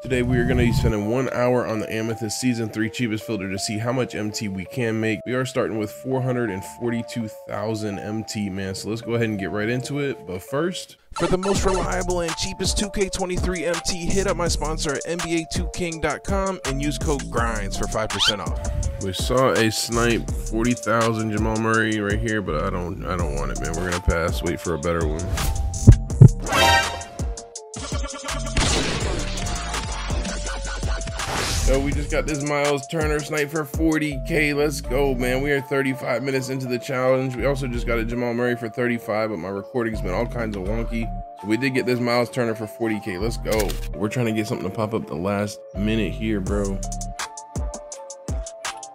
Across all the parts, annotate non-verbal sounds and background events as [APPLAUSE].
Today we are going to be spending one hour on the Amethyst Season 3 cheapest filter to see how much MT we can make. We are starting with 442,000 MT, man. So let's go ahead and get right into it. But first, for the most reliable and cheapest 2K23 MT, hit up my sponsor at NBA2King.com and use code Grindz for 5% off. We saw a snipe 40,000 Jamal Murray right here, but I don't I don't want it, man. We're going to pass, wait for a better one. So we just got this Miles Turner snipe for 40k. Let's go, man. We are 35 minutes into the challenge. We also just got a Jamal Murray for 35, but my recording's been all kinds of wonky. So we did get this Miles Turner for 40k. Let's go. We're trying to get something to pop up the last minute here, bro.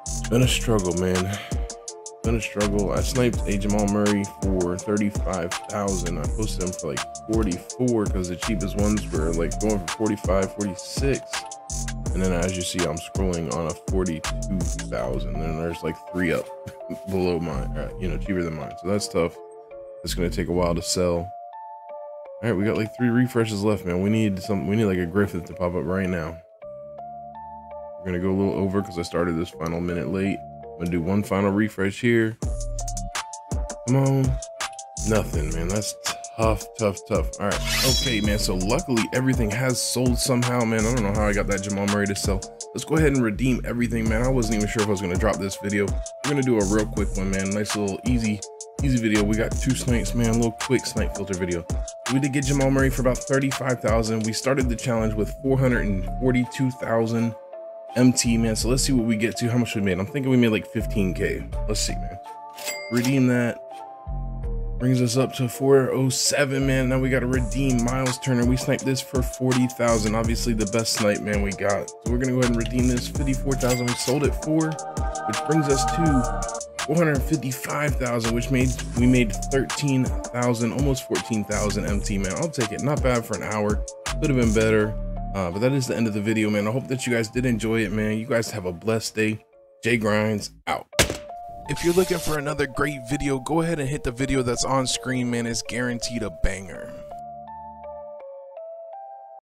It's been a struggle, man. It's been a struggle. I sniped a Jamal Murray for 35,000. I posted him for like 44 because the cheapest ones were like going for 45, 46. And then as you see, I'm scrolling on a 42,000 and there's like three up [LAUGHS] below mine, uh, you know, cheaper than mine. So that's tough. It's going to take a while to sell. All right, we got like three refreshes left, man. We need some, we need like a Griffith to pop up right now. We're going to go a little over because I started this final minute late. I'm going to do one final refresh here. Come on. Nothing, man. That's tough, tough, tough. All right. Okay, man. So luckily everything has sold somehow, man. I don't know how I got that Jamal Murray to sell. Let's go ahead and redeem everything, man. I wasn't even sure if I was going to drop this video. We're going to do a real quick one, man. Nice little easy, easy video. We got two snipes, man. A little quick snipe filter video. We did get Jamal Murray for about 35,000. We started the challenge with 442,000 MT, man. So let's see what we get to, how much we made. I'm thinking we made like 15K. Let's see, man. Redeem that. Brings us up to 407, man. Now we got to redeem Miles Turner. We sniped this for 40,000. Obviously the best snipe, man, we got. So we're going to go ahead and redeem this 54,000. We sold it for, which brings us to 455,000, which made we made 13,000, almost 14,000 MT, man. I'll take it. Not bad for an hour. Could have been better. Uh, but that is the end of the video, man. I hope that you guys did enjoy it, man. You guys have a blessed day. Jay Grindz out. If you're looking for another great video, go ahead and hit the video that's on screen, man. It's guaranteed a banger.